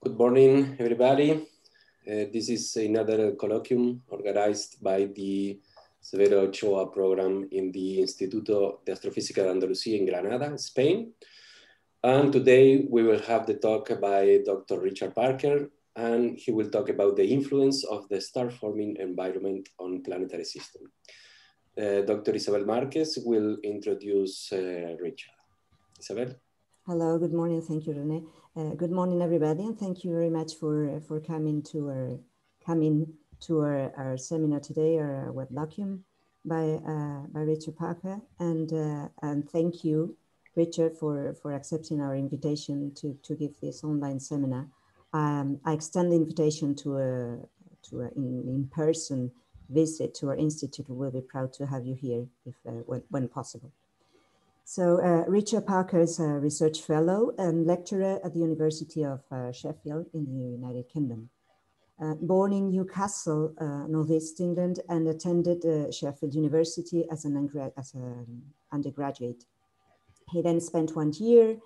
Good morning, everybody. Uh, this is another colloquium organized by the Severo Ochoa program in the Instituto de Astrofísica de Andalucía in Granada, Spain. And today we will have the talk by Dr. Richard Parker, and he will talk about the influence of the star forming environment on planetary system. Uh, Dr. Isabel Marquez will introduce uh, Richard. Isabel? Hello, good morning. Thank you, Rene. Uh, good morning, everybody, and thank you very much for for coming to our coming to our, our seminar today, our weblogium by uh, by Richard Parker, and uh, and thank you, Richard, for for accepting our invitation to to give this online seminar. Um, I extend the invitation to a to an in, in person visit to our institute. We'll be proud to have you here if uh, when, when possible. So uh, Richard Parker is a research fellow and lecturer at the University of uh, Sheffield in the United Kingdom. Uh, born in Newcastle, uh, Northeast England, and attended uh, Sheffield University as an as an undergraduate. He then spent one year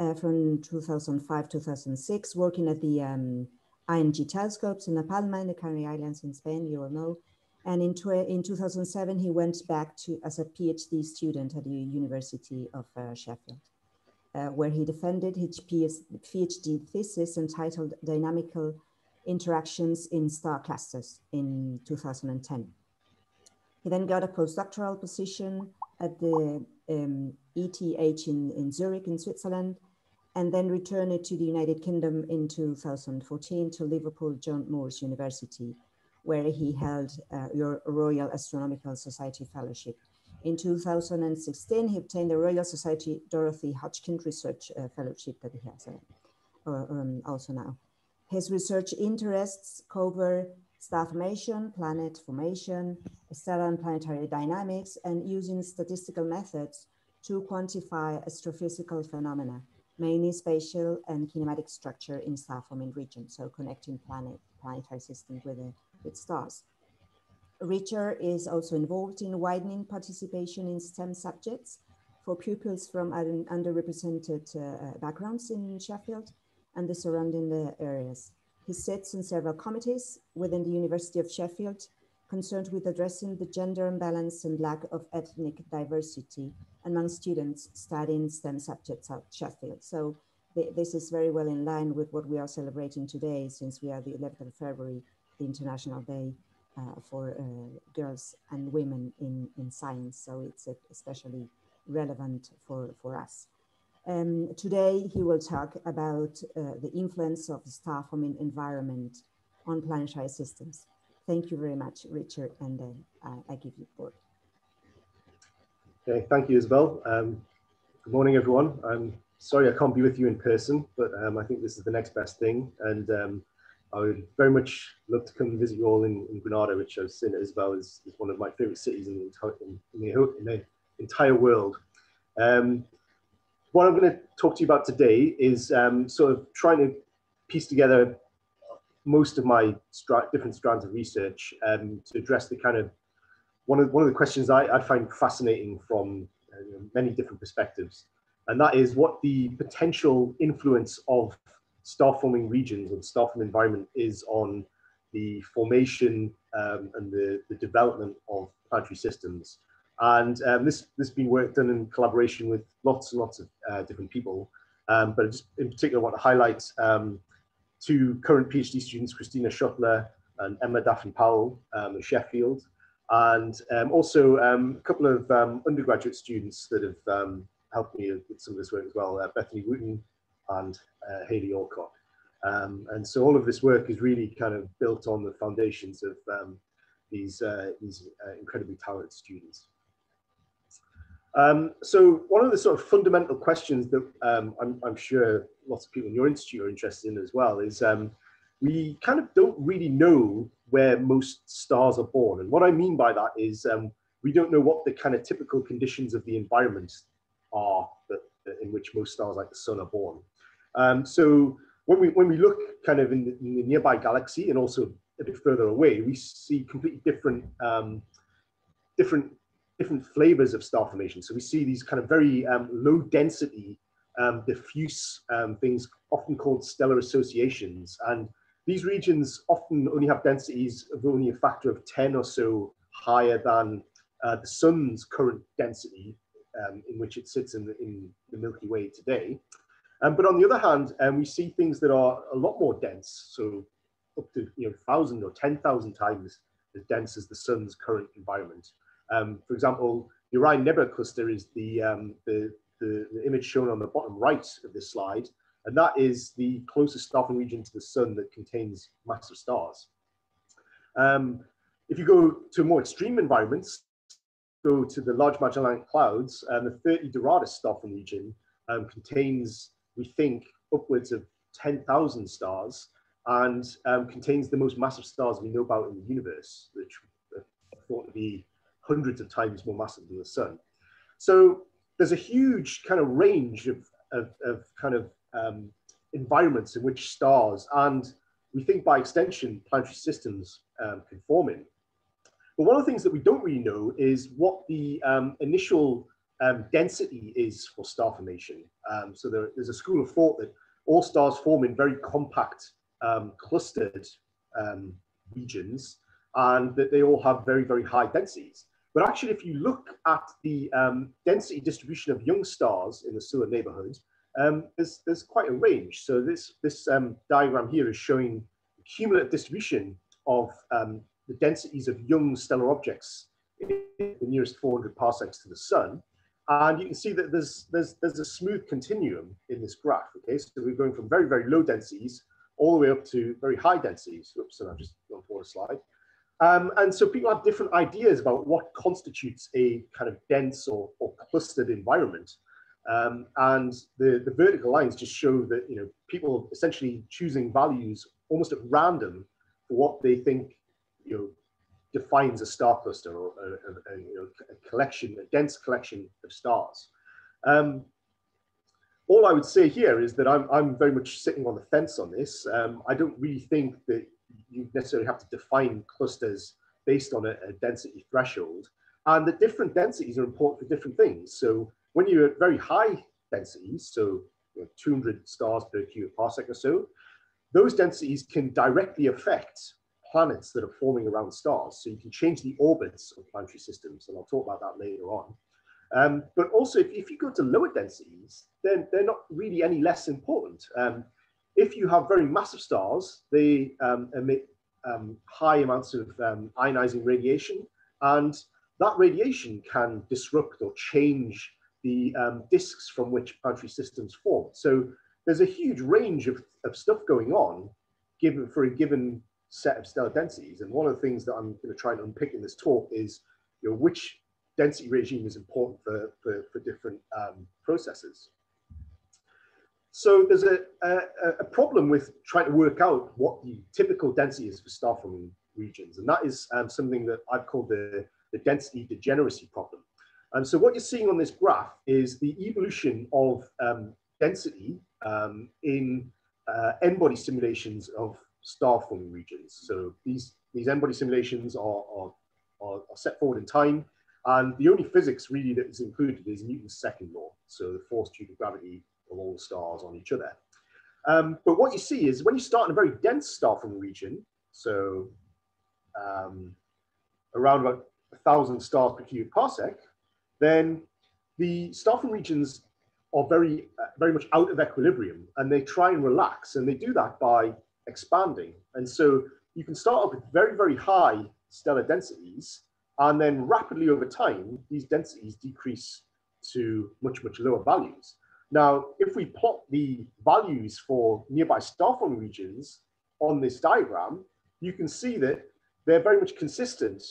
uh, from 2005-2006 working at the um, ING telescopes in La Palma in the Canary Islands in Spain, you all know, and in, in 2007, he went back to as a PhD student at the University of uh, Sheffield, uh, where he defended his PhD thesis entitled Dynamical Interactions in Star Clusters in 2010. He then got a postdoctoral position at the um, ETH in, in Zurich in Switzerland, and then returned to the United Kingdom in 2014 to Liverpool John Moores University, where he held uh, your Royal Astronomical Society Fellowship. In 2016, he obtained the Royal Society Dorothy Hodgkin Research uh, Fellowship that he has uh, um, also now. His research interests cover star formation, planet formation, stellar and planetary dynamics, and using statistical methods to quantify astrophysical phenomena, mainly spatial and kinematic structure in star forming regions, so connecting planet, planetary systems with the with stars. Richard is also involved in widening participation in STEM subjects for pupils from underrepresented uh, backgrounds in Sheffield and the surrounding uh, areas. He sits on several committees within the University of Sheffield concerned with addressing the gender imbalance and lack of ethnic diversity among students studying STEM subjects at Sheffield. So th this is very well in line with what we are celebrating today since we are the 11th of February the International Day uh, for uh, Girls and Women in, in Science. So it's especially relevant for, for us. Um, today, he will talk about uh, the influence of the star forming environment on planetary systems. Thank you very much, Richard, and uh, I, give you the. Okay, thank you, Isabel. Um, good morning, everyone. I'm sorry I can't be with you in person, but um, I think this is the next best thing. And um, I would very much love to come and visit you all in, in Granada, which I've seen as well as, one of my favorite cities in the entire, in, the, in the entire world. Um, what I'm going to talk to you about today is um, sort of trying to piece together most of my different strands of research um, to address the kind of one of one of the questions I, I find fascinating from uh, many different perspectives, and that is what the potential influence of star forming regions and star forming environment is on the formation um, and the, the development of planetary systems. And um, this, this has been work done in collaboration with lots and lots of uh, different people. Um, but just in particular, I want to highlight um, two current PhD students, Christina Schoettler and Emma Daffern-Powell um, at Sheffield. And um, also a couple of undergraduate students that have helped me with some of this work as well, uh, Bethany Wooten and uh, Haley Alcott. Um, and so all of this work is really kind of built on the foundations of um, these, uh, these uh, incredibly talented students. Um, so one of the sort of fundamental questions that um, I'm, I'm, sure lots of people in your institute are interested in as well is um, we kind of don't really know where most stars are born. And what I mean by that is um, we don't know what the kind of typical conditions of the environment are that, in which most stars like the sun are born. Um, so when we when we look kind of in the, in the, nearby galaxy and also a bit further away, we see completely different um, different different flavors of star formation. So we see these kind of very um, low density um, diffuse um, things often called stellar associations. And these regions often only have densities of only a factor of 10 or so higher than uh, the sun's current density um, in which it sits in the, in the Milky Way today. Um, but on the other hand, um, we see things that are a lot more dense, so up to you know, 1,000 or 10,000 times as dense as the sun's current environment. Um, for example, the Orion Nebula Cluster is the, um, the, the, the, image shown on the bottom right of this slide, and that is the closest star-forming region to the sun that contains massive stars. Um, if you go to more extreme environments, go to the Large Magellanic Clouds, and the 30 Doradus star-forming region um, contains, we think, upwards of 10,000 stars and um, contains the most massive stars we know about in the universe, which are thought to be hundreds of times more massive than the sun. So there's a huge kind of range of, of, of kind of um, environments in which stars and we think by extension planetary systems um, can form in. But one of the things that we don't really know is what the um, initial um, density is for star formation. Um, so there, there's a school of thought that all stars form in very compact um, clustered um, regions and that they all have very, very high densities. But actually, if you look at the um, density distribution of young stars in the solar neighborhood, um, there's, there's quite a range. So this, this diagram here is showing the cumulative distribution of the densities of young stellar objects in the nearest 400 parsecs to the sun. And you can see that there's, there's, there's a smooth continuum in this graph, okay? So we're going from very, very low densities all the way up to very high densities. Oops, and I've just gone forward a slide. Um, and so people have different ideas about what constitutes a kind of dense or, or clustered environment. Um, and the, the vertical lines just show that you know people essentially choosing values almost at random for what they think you know defines a star cluster or a, a, a, you know, a collection, a dense collection of stars. Um, all I would say here is that I'm, I'm very much sitting on the fence on this. Um, I don't really think that you necessarily have to define clusters based on a, a, density threshold. And the different densities are important for different things. So when you're at very high densities, so you know, 200 stars per cubic parsec or so, those densities can directly affect planets that are forming around stars. So you can change the orbits of planetary systems, and I'll talk about that later on. Um, but also, if, if, you go to lower densities, then they're not really any less important. Um, if you have very massive stars, they um, emit um, high amounts of um, ionizing radiation, and that radiation can disrupt or change the um, disks from which planetary systems form. So there's a huge range of, of stuff going on given for a given set of stellar densities. And one of the things that I'm going to try and unpick in this talk is you know, which density regime is important for, for, for different um, processes. So there's a, a, a, problem with trying to work out what the typical density is for star forming regions. And that is um, something that I've called the, the density degeneracy problem. And so what you're seeing on this graph is the evolution of um, density um, in uh, n-body simulations of star forming regions. So these, these n-body simulations are, are, are, set forward in time and the only physics really that is included is Newton's second law, so the force due to gravity of all the stars on each other. Um, but what you see is when you start in a very dense star-forming region, so um, around about a thousand stars per cubic parsec, then the star-forming regions are very, uh, very much out of equilibrium and they try and relax and they do that by expanding. And so you can start off with very, very high stellar densities and then rapidly over time, these densities decrease to much, much lower values. Now, if we plot the values for nearby star forming regions on this diagram, you can see that they're very much consistent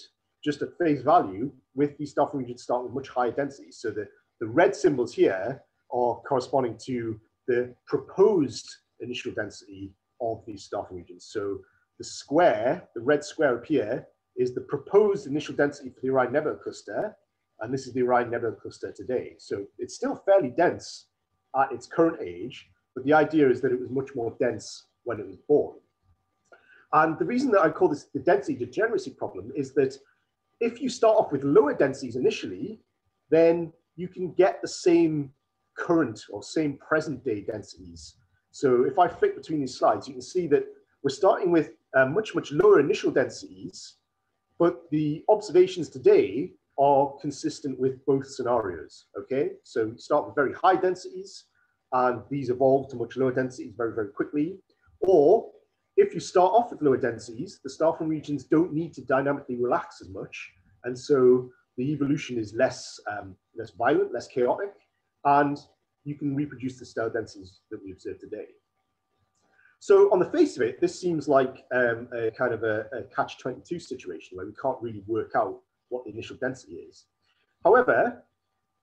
just at face value with these star forming regions starting with much higher densities. So the, the red symbols here are corresponding to the proposed initial density of these star forming regions. So the square, the red square up here is the proposed initial density for the Orion Nebula cluster, and this is the Orion Nebula cluster today. So it's still fairly dense at its current age, but the idea is that it was much more dense when it was born. And the reason that I call this the density degeneracy problem is that if you start off with lower densities initially, then you can get the same current or same present day densities. So if I flick between these slides, you can see that we're starting with uh, much, much lower initial densities, but the observations today are consistent with both scenarios, okay? So start with very high densities, and these evolve to much lower densities very, very quickly. Or if you start off with lower densities, the star forming regions don't need to dynamically relax as much, and so the evolution is less, um, less violent, less chaotic, and you can reproduce the stellar densities that we observe today. So on the face of it, this seems like um, a kind of a, a catch-22 situation where we can't really work out what the initial density is. However,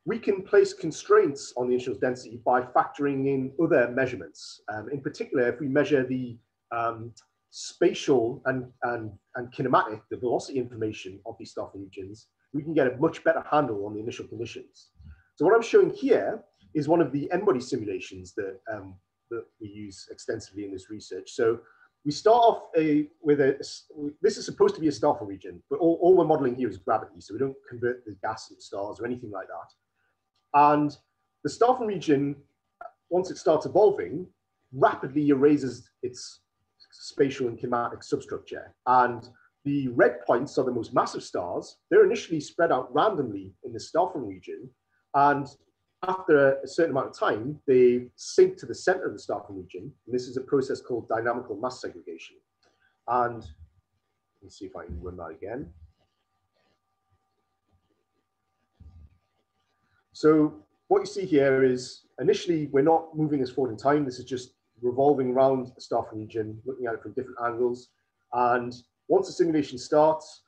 we can place constraints on the initial density by factoring in other measurements. Um, in particular, if we measure the um, spatial and, and, and kinematic, the velocity information of these star regions, we can get a much better handle on the initial conditions. So what I'm showing here is one of the n-body simulations that, um, that we use extensively in this research. So we start off a, with a, this is supposed to be a star for region, but all, all we're modeling here is gravity. So we don't convert the gas into stars or anything like that. And the star region, once it starts evolving, rapidly erases its spatial and kinematic substructure. And the red points are the most massive stars. They're initially spread out randomly in the star region. And after a certain amount of time, they sink to the center of the star region. And this is a process called dynamical mass segregation. And let's see if I can run that again. So what you see here is initially we're not moving as forward in time. This is just revolving around the star region, looking at it from different angles. And once the simulation starts,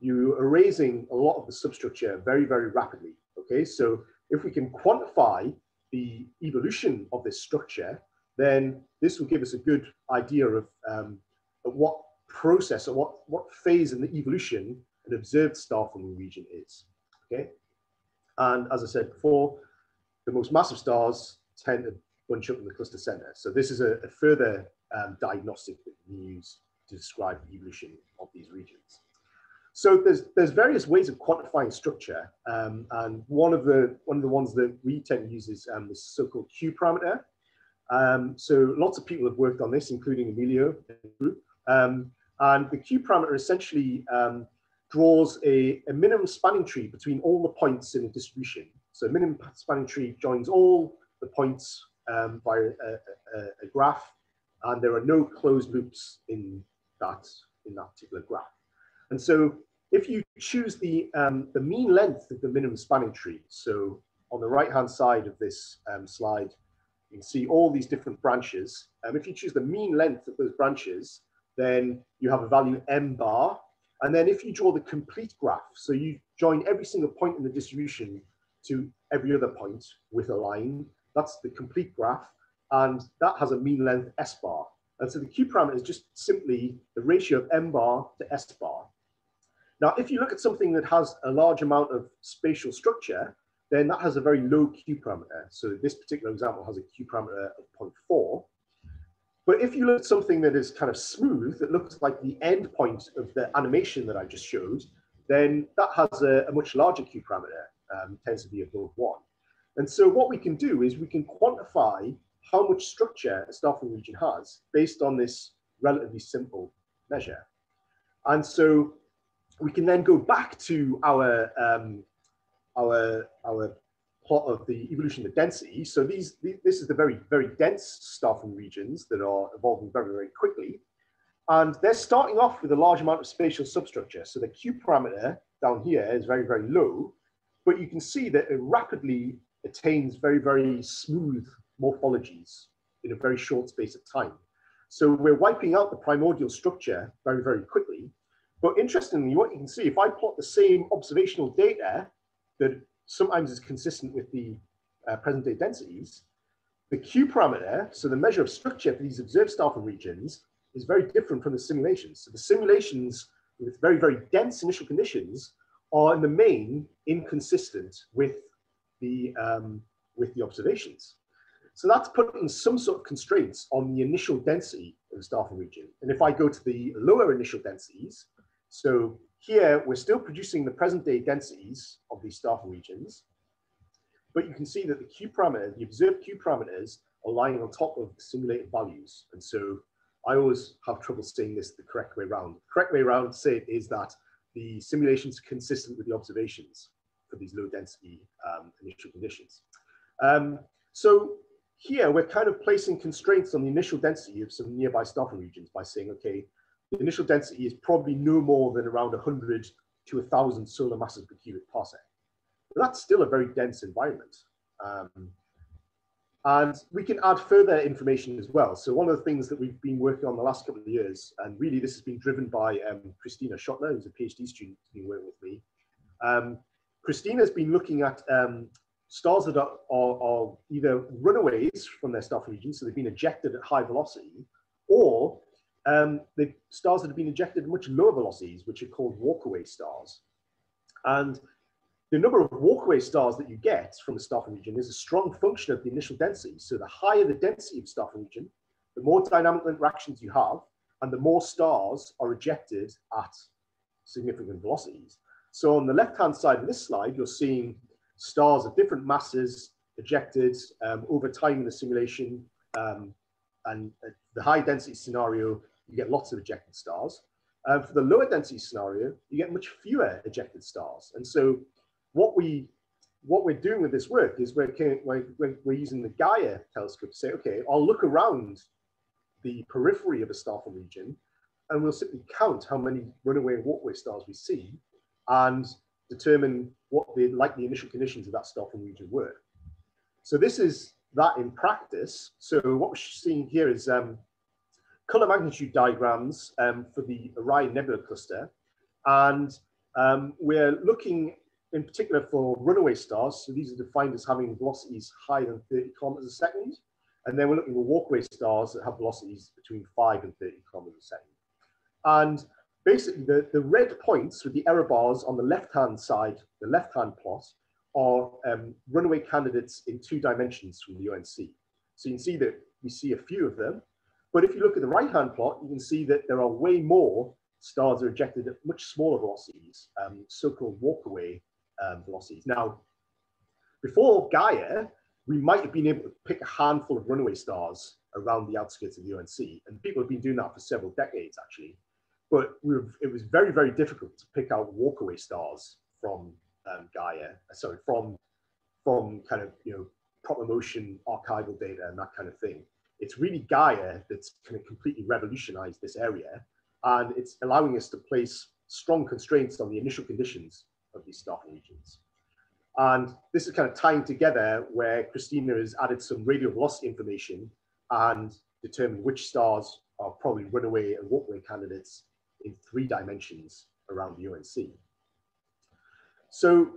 you are erasing a lot of the substructure very, very rapidly. Okay, so if we can quantify the evolution of this structure, then this will give us a good idea of, um, of what process or what, what phase in the evolution an observed star forming region is. Okay, and as I said before, the most massive stars tend to bunch up in the cluster center. So this is a, a further um, diagnostic that we use to describe the evolution of these regions. So there's there's various ways of quantifying structure, um, and one of the one of the ones that we tend to use is um, the so-called Q parameter. Um, so lots of people have worked on this, including Emilio group. Um, and the Q parameter essentially um, draws a, a minimum spanning tree between all the points in a distribution. So minimum spanning tree joins all the points um, by a, a, a, graph, and there are no closed loops in that in that particular graph. And so if you choose the, um, the mean length of the minimum spanning tree, so on the right-hand side of this um, slide, you can see all these different branches. Um, if you choose the mean length of those branches, then you have a value m bar. And then if you draw the complete graph, so you join every single point in the distribution to every other point with a line, that's the complete graph. And that has a mean length s bar. And so the Q parameter is just simply the ratio of m bar to s bar. Now, if you look at something that has a large amount of spatial structure, then that has a very low Q parameter. So this particular example has a Q parameter of 0.4. But if you look at something that is kind of smooth, that looks like the end point of the animation that I just showed, then that has a, a much larger Q parameter, um, tends to be above one. And so what we can do is we can quantify how much structure a star forming region has based on this relatively simple measure. And so we can then go back to our um, our our plot of the evolution of the density. So these, this is the very very dense star forming regions that are evolving very very quickly, and they're starting off with a large amount of spatial substructure. So the Q parameter down here is very very low, but you can see that it rapidly attains very very smooth morphologies in a very short space of time. So we're wiping out the primordial structure very very quickly but interestingly, what you can see, if I plot the same observational data that sometimes is consistent with the uh, present day densities, the Q parameter, so the measure of structure for these observed star regions, is very different from the simulations. So the simulations with very, very dense initial conditions are in the main inconsistent with the, um, with the observations. So that's putting some sort of constraints on the initial density of the star region. And if I go to the lower initial densities, so here we're still producing the present day densities of these star regions, but you can see that the Q parameter, the observed Q parameters are lying on top of the simulated values. And so I always have trouble saying this the correct way around. The correct way around to say it is that the simulations are consistent with the observations for these low density um, initial conditions. Um, so here we're kind of placing constraints on the initial density of some nearby star-forming regions by saying, okay, the initial density is probably no more than around 100 to 1,000 solar masses per cubic parsec. But that's still a very dense environment. Um, and we can add further information as well. So one of the things that we've been working on the last couple of years, and really this has been driven by um, Christina Schoettler, who's a PhD student who's been working with me. Um, Christina's been looking at um, stars that are, are, are, either runaways from their star region, so they've been ejected at high velocity, or um, the stars that have been ejected at much lower velocities, which are called walkaway stars. And the number of walkaway stars that you get from a star region is a strong function of the initial density. So the higher the density of star region, the more dynamical interactions you have, and the more stars are ejected at significant velocities. So on the left-hand side of this slide, you're seeing stars of different masses ejected um, over time in the simulation. Um, and the high density scenario, you get lots of ejected stars. Uh, for the lower density scenario, you get much fewer ejected stars. And so what we what we're doing with this work is we're, we're, we're using the Gaia telescope to say, okay, I'll look around the periphery of a star region and we'll simply count how many runaway and walkaway stars we see and determine what the likely initial conditions of that star region were. So this is that in practice. So what we're seeing here is um, color magnitude diagrams um, for the Orion Nebula cluster. And um, we're looking in particular for runaway stars. So these are defined as having velocities higher than 30 kilometers a second. And then we're looking for walkaway stars that have velocities between five and 30 kilometers a second. And basically the, the red points with the error bars on the left-hand side, the left-hand plot, are um, runaway candidates in two dimensions from the ONC. So you can see that we see a few of them. But if you look at the right-hand plot, you can see that there are way more stars are ejected at much smaller velocities, um, so-called walkaway um, velocities. Now, before Gaia, we might have been able to pick a handful of runaway stars around the outskirts of the ONC, and people have been doing that for several decades, actually. But it was very, very difficult to pick out walkaway stars from um, Gaia, sorry, from from kind of you know proper motion archival data and that kind of thing. It's really Gaia that's kind of completely revolutionized this area, and it's allowing us to place strong constraints on the initial conditions of these star-forming regions. And this is kind of tying together where Christina has added some radial velocity information and determined which stars are probably runaway and walkaway candidates in three dimensions around the ONC. So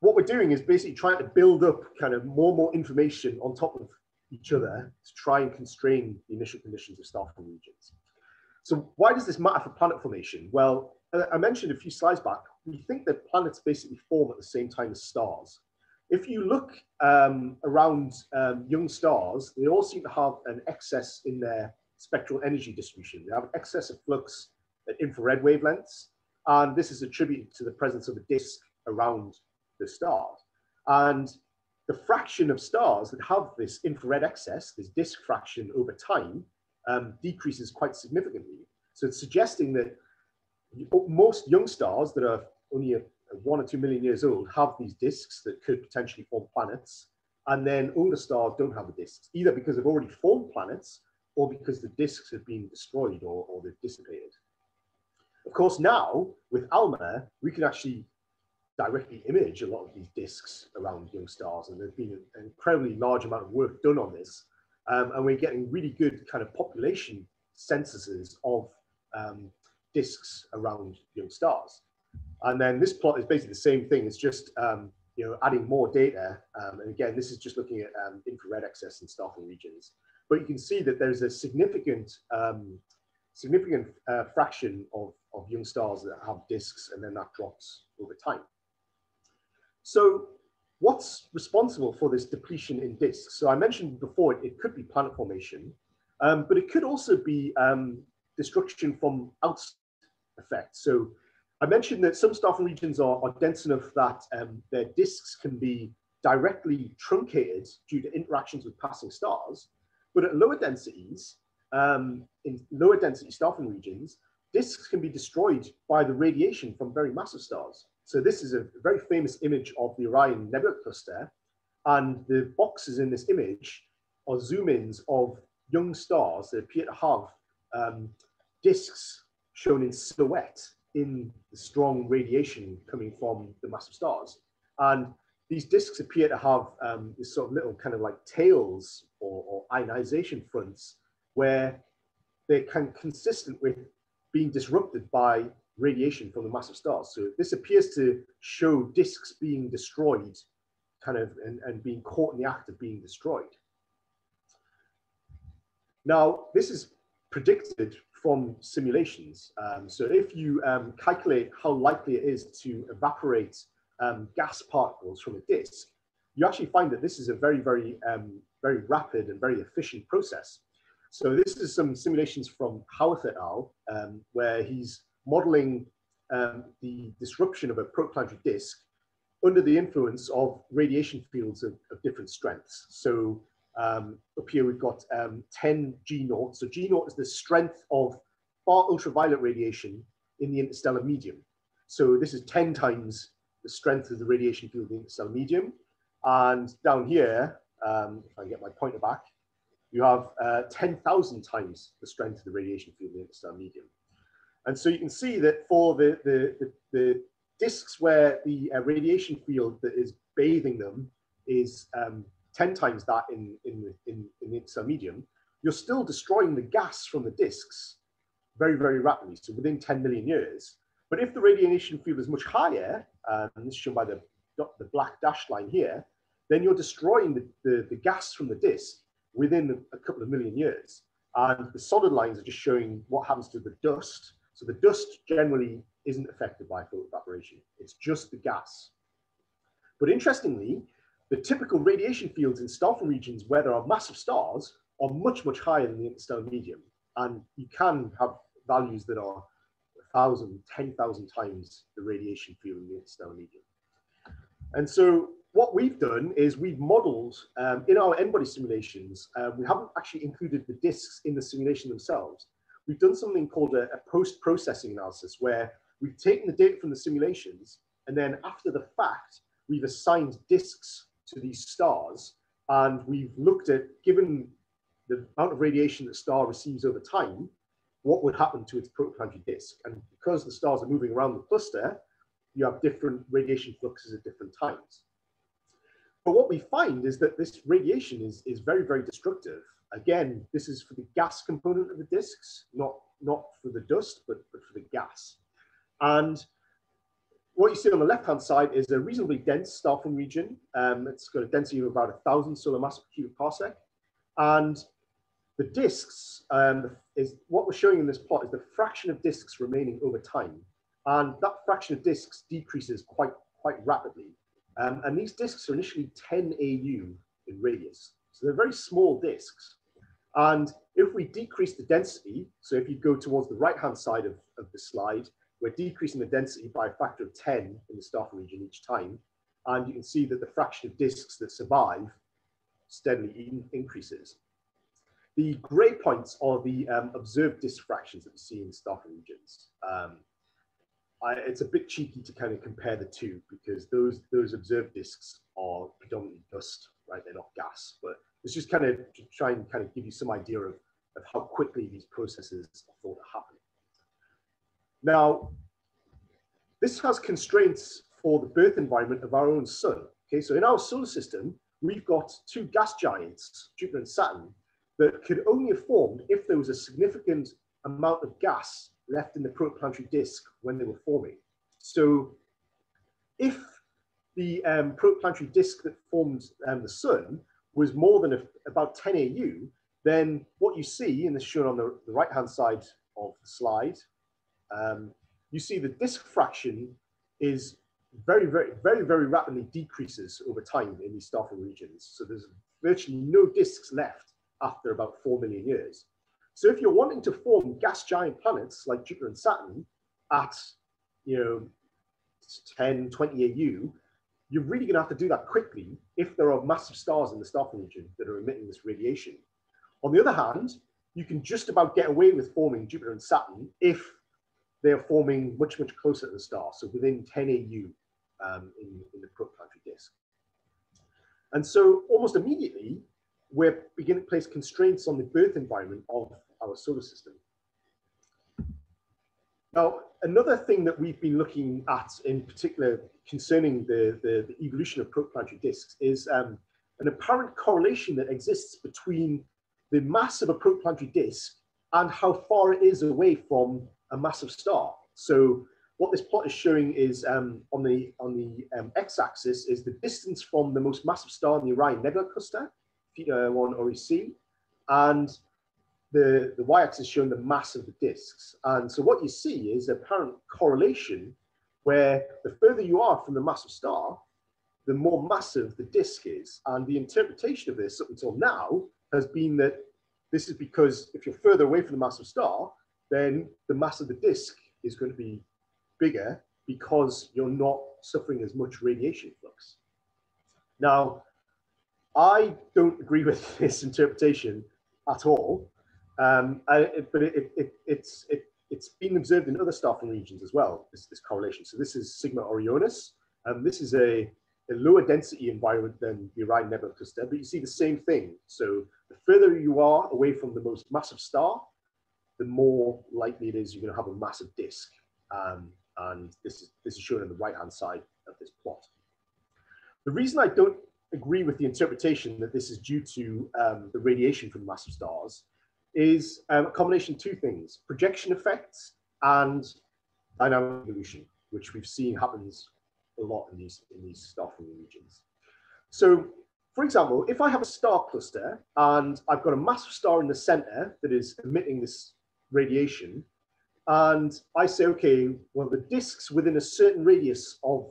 what we're doing is basically trying to build up kind of more and more information on top of each other to try and constrain the initial conditions of star regions. So why does this matter for planet formation? Well, I mentioned a few slides back, we think that planets basically form at the same time as stars. If you look um, around um, young stars, they all seem to have an excess in their spectral energy distribution. They have an excess of flux at infrared wavelengths, and this is attributed to the presence of a disk around the star. And the fraction of stars that have this infrared excess, this disk fraction over time, um, decreases quite significantly. So it's suggesting that most young stars that are only a, a one or two million years old have these disks that could potentially form planets. And then older stars don't have the disks, either because they've already formed planets or because the disks have been destroyed or, or they've dissipated. Of course, now with ALMA, we can actually directly image a lot of these disks around young stars. And there's been an incredibly large amount of work done on this. Um, and we're getting really good kind of population censuses of um, disks around young stars. And then this plot is basically the same thing. It's just um, you know adding more data. Um, and again, this is just looking at um, infrared excess in star-forming regions. But you can see that there's a significant um, significant uh, fraction of, of young stars that have disks, and then that drops over time. So what's responsible for this depletion in disks? So I mentioned before, it, it could be planet formation, um, but it could also be um, destruction from outside effects. So I mentioned that some star-forming regions are, are dense enough that um, their disks can be directly truncated due to interactions with passing stars. But at lower densities, um, in lower density star-forming regions, disks can be destroyed by the radiation from very massive stars. So this is a very famous image of the Orion Nebula Cluster. And the boxes in this image are zoom-ins of young stars that appear to have um, disks shown in silhouette in the strong radiation coming from the massive stars. And these disks appear to have um, this sort of little kind of like tails or, or ionization fronts where they're kind of consistent with being disrupted by radiation from the massive stars. So this appears to show disks being destroyed kind of and, and being caught in the act of being destroyed. Now, this is predicted from simulations. Um, so if you um, calculate how likely it is to evaporate um, gas particles from a disk, you actually find that this is a very, very, um, very rapid and very efficient process. So this is some simulations from Haworth et al., um, where he's modeling um, the disruption of a protoplanetary disk under the influence of radiation fields of, of different strengths. So um, up here we've got um, 10 G naught. So G naught is the strength of far ultraviolet radiation in the interstellar medium. So this is 10 times the strength of the radiation field in the interstellar medium. And down here, um, if I get my pointer back, you have uh, 10,000 times the strength of the radiation field in the interstellar medium. And so you can see that for the, the, the, the disks where the uh, radiation field that is bathing them is um, 10 times that in, in, in, in its medium, you're still destroying the gas from the disks very, very rapidly, so within 10 million years. But if the radiation field is much higher, um, this is shown by the, the black dashed line here, then you're destroying the, the, the gas from the disk within a couple of million years. And the solid lines are just showing what happens to the dust. So the dust generally isn't affected by photoevaporation. It's just the gas. But interestingly, the typical radiation fields in star-forming regions where there are massive stars are much, much higher than the interstellar medium. And you can have values that are 1,000, 10,000 times the radiation field in the interstellar medium. And so what we've done is we've modeled um, in our n-body simulations, uh, we haven't actually included the disks in the simulation themselves. We've done something called a, a post-processing analysis where we've taken the data from the simulations and then after the fact, we've assigned disks to these stars. And we've looked at, given the amount of radiation the star receives over time, what would happen to its protoplanetary disk. And because the stars are moving around the cluster, you have different radiation fluxes at different times. But what we find is that this radiation is, is very, very destructive. Again, this is for the gas component of the disks, not, not for the dust, but, but for the gas. And what you see on the left-hand side is a reasonably dense star-forming region. Um, it's got a density of about a thousand solar mass per cubic parsec. And the disks um, is what we're showing in this plot is the fraction of disks remaining over time. And that fraction of disks decreases quite, quite rapidly. Um, and these disks are initially 10 AU in radius. So they're very small disks. And if we decrease the density, so if you go towards the right-hand side of, of the slide, we're decreasing the density by a factor of 10 in the star region each time. And you can see that the fraction of disks that survive steadily in increases. The gray points are the um, observed disk fractions that we see in star regions. Um, I, it's a bit cheeky to kind of compare the two because those, those observed disks are predominantly dust, right? They're not gas, but it's just kind of to try and kind of give you some idea of, of how quickly these processes are thought to happen. Now, this has constraints for the birth environment of our own sun. Okay, so in our solar system, we've got two gas giants, Jupiter and Saturn, that could only have formed if there was a significant amount of gas left in the protoplanetary disk when they were forming. So if the um, protoplanetary disk that formed um, the sun was more than a, about 10 AU, then what you see, this is shown on the, the right-hand side of the slide, um, you see the disk fraction is very, very, very, very rapidly decreases over time in these star-forming regions. So there's virtually no disks left after about 4 million years. So if you're wanting to form gas giant planets like Jupiter and Saturn at, you know, 10, 20 AU, you're really going to have to do that quickly if there are massive stars in the star-forming region that are emitting this radiation. On the other hand, you can just about get away with forming Jupiter and Saturn if they are forming much, much closer to the star, so within 10 AU um, in, in the protoplanetary disk. And so almost immediately, we're beginning to place constraints on the birth environment of our solar system. Now, another thing that we've been looking at in particular concerning the, the, the evolution of protoplanetary disks is um, an apparent correlation that exists between the mass of a protoplanetary disk and how far it is away from a massive star. So what this plot is showing is um, on the on the um, x-axis is the distance from the most massive star in the Orion Nebula cluster, Theta 1 Ori C, and the, the y-axis showing the mass of the disks. And so what you see is apparent correlation where the further you are from the massive star, the more massive the disk is. And the interpretation of this up until now has been that this is because if you're further away from the massive star, then the mass of the disk is going to be bigger because you're not suffering as much radiation flux. Now, I don't agree with this interpretation at all. Um, I, but it, it, it's, it, it's been observed in other star-forming regions as well, this, this correlation. So this is Sigma Orionis. Um, this is a, a lower density environment than the Orion Nebula cluster, but you see the same thing. So the further you are away from the most massive star, the more likely it is you're going to have a massive disk. Um, and this is, this is shown on the right-hand side of this plot. The reason I don't agree with the interpretation that this is due to um, the radiation from massive stars is um, a combination of two things, projection effects and dynamic evolution, which we've seen happens a lot in these, in these star-forming regions. So for example, if I have a star cluster and I've got a massive star in the center that is emitting this radiation, and I say, okay, well, the disks within a certain radius of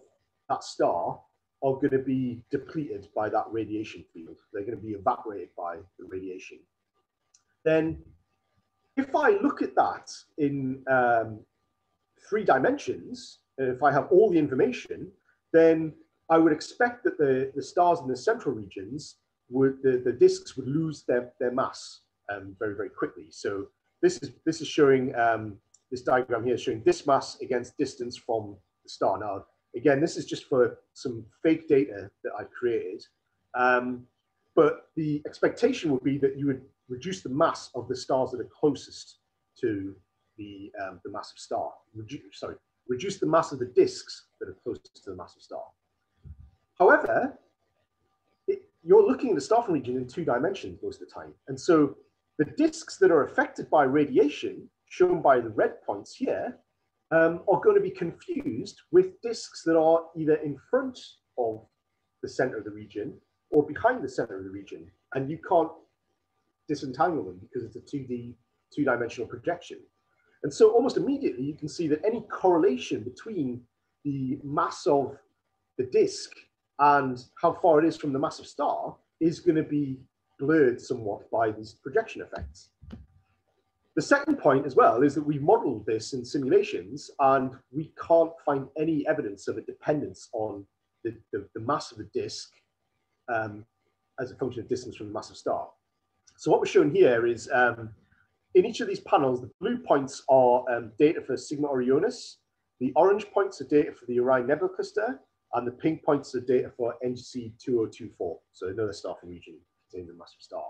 that star are going to be depleted by that radiation field. They're going to be evaporated by the radiation then if I look at that in um, three dimensions, if I have all the information, then I would expect that the, the stars in the central regions would, the, the disks would lose their, their mass um, very, very quickly. So this is, this is showing, um, this diagram here is showing disk mass against distance from the star. Now, again, this is just for some fake data that I've created. Um, but the expectation would be that you would reduce the mass of the stars that are closest to the, um, the massive star. Reduce, sorry, reduce the mass of the disks that are closest to the massive star. However, it, you're looking at the star region in two dimensions most of the time. And so the disks that are affected by radiation, shown by the red points here, um, are going to be confused with disks that are either in front of the center of the region or behind the center of the region. And you can't disentangle them because it's a 2D, two-dimensional projection. And so almost immediately you can see that any correlation between the mass of the disk and how far it is from the massive star is going to be blurred somewhat by these projection effects. The second point as well is that we've modeled this in simulations and we can't find any evidence of a dependence on the, the, the mass of the disk um, as a function of distance from the massive star. So what we're showing here is um, in each of these panels, the blue points are um, data for Sigma Orionis, the orange points are data for the Orion Nebula cluster, and the pink points are data for NGC 2024, so another star-forming region containing a massive star.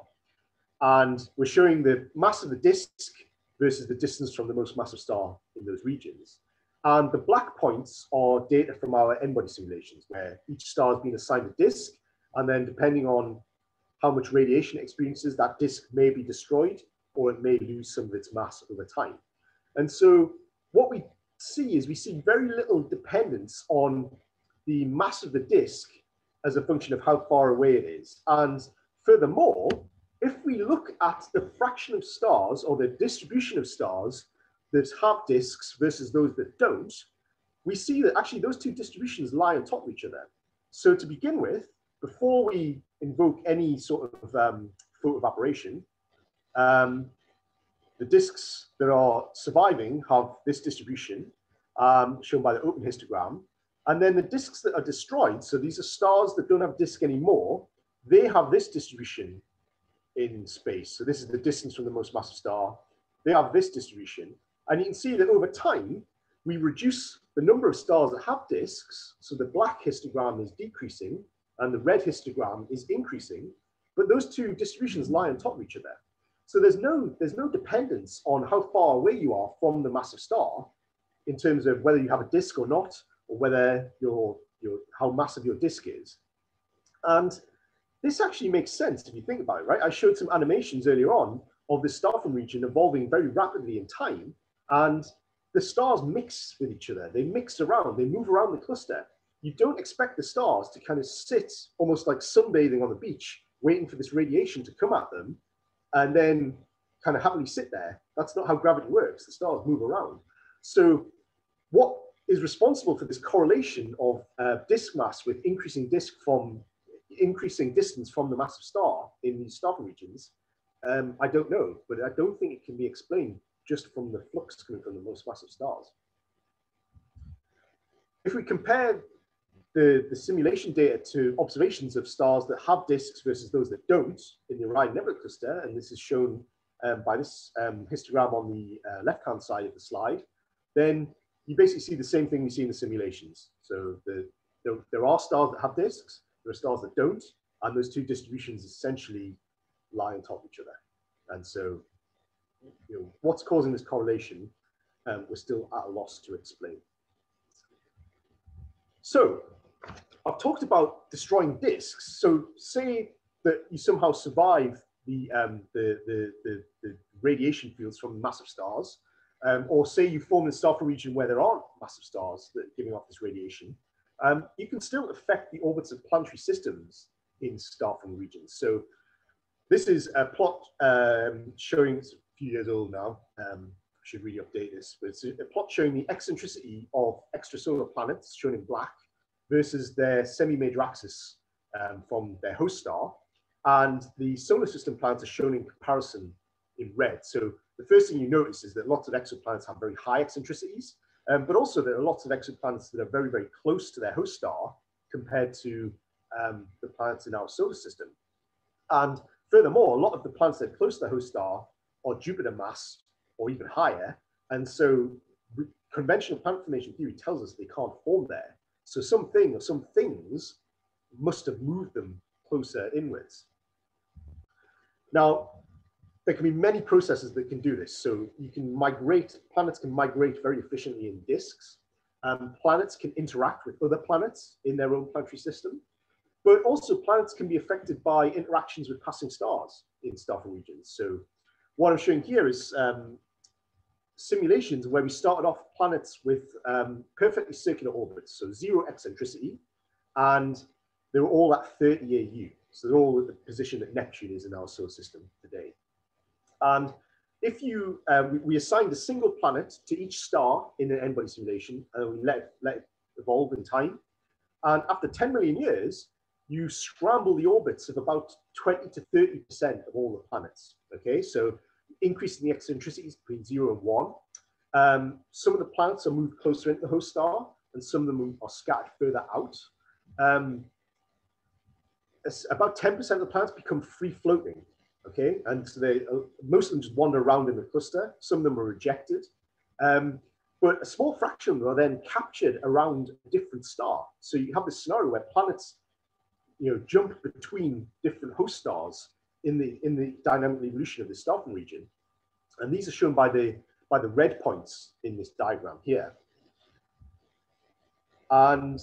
And we're showing the mass of the disk versus the distance from the most massive star in those regions. And the black points are data from our N-body simulations, where each star has been assigned a disk, and then depending on how much radiation experiences, that disk may be destroyed or it may lose some of its mass over time. And so what we see is we see very little dependence on the mass of the disk as a function of how far away it is. And furthermore, if we look at the fraction of stars or the distribution of stars that have disks versus those that don't, we see that actually those two distributions lie on top of each other. So to begin with, before we invoke any sort of um, photoevaporation, um, the disks that are surviving have this distribution um, shown by the open histogram. And then the disks that are destroyed, so these are stars that don't have disk anymore, they have this distribution in space. So this is the distance from the most massive star. They have this distribution. And you can see that over time, we reduce the number of stars that have disks. So the black histogram is decreasing and the red histogram is increasing. But those two distributions lie on top of each other. So there's no, there's no dependence on how far away you are from the massive star in terms of whether you have a disk or not, or whether your, your, how massive your disk is. And this actually makes sense if you think about it, right? I showed some animations earlier on of the star forming region evolving very rapidly in time, and the stars mix with each other. They mix around, they move around the cluster. You don't expect the stars to kind of sit almost like sunbathing on the beach, waiting for this radiation to come at them, and then kind of happily sit there. That's not how gravity works. The stars move around. So what is responsible for this correlation of uh, disk mass with increasing disk from increasing distance from the massive star in these star regions, um, I don't know, but I don't think it can be explained just from the flux coming from the most massive stars. If we compare the, the simulation data to observations of stars that have disks versus those that don't in the Orion Nebula cluster, and this is shown um, by this um, histogram on the uh, left-hand side of the slide, then you basically see the same thing you see in the simulations. So the, there, there are stars that have disks, there are stars that don't, and those two distributions essentially lie on top of each other. And so you know, what's causing this correlation, um, we're still at a loss to explain. So I've talked about destroying disks. So say that you somehow survive the, um, the, the, the, the, radiation fields from massive stars, um, or say you form a star region where there aren't massive stars that are giving off this radiation, um, you can still affect the orbits of planetary systems in star-forming regions. So this is a plot um, showing, it's a few years old now, um, I should really update this, but it's a plot showing the eccentricity of extrasolar planets, shown in black, versus their semi-major axis um, from their host star. And the solar system planets are shown in comparison in red. So the first thing you notice is that lots of exoplanets have very high eccentricities, um, but also there are lots of exoplanets that are very, very close to their host star compared to um, the planets in our solar system. And furthermore, a lot of the planets that are close to the host star are Jupiter mass or even higher. And so conventional planet formation theory tells us they can't form there. So something or some things must have moved them closer inwards. Now, there can be many processes that can do this. So you can migrate, planets can migrate very efficiently in disks. Um, planets can interact with other planets in their own planetary system. But also planets can be affected by interactions with passing stars in star regions. So what I'm showing here is um, simulations where we started off planets with um, perfectly circular orbits, so zero eccentricity, and they were all at 30 AU. So they're all at the position that Neptune is in our solar system today. And if you, uh, we, assigned a single planet to each star in an n-body simulation, and we let, let it evolve in time. And after 10 million years, you scramble the orbits of about 20 to 30% of all the planets. Okay, so increasing the eccentricities between zero and one. Um, some of the planets are moved closer into the host star, and some of them are scattered further out. Um, about 10% of the planets become free floating. Okay, and so they uh, most of them just wander around in the cluster. Some of them are rejected. Um, but a small fraction of them are then captured around a different star. So you have this scenario where planets, you know, jump between different host stars in the in the dynamic evolution of the starting region. And these are shown by the by the red points in this diagram here. And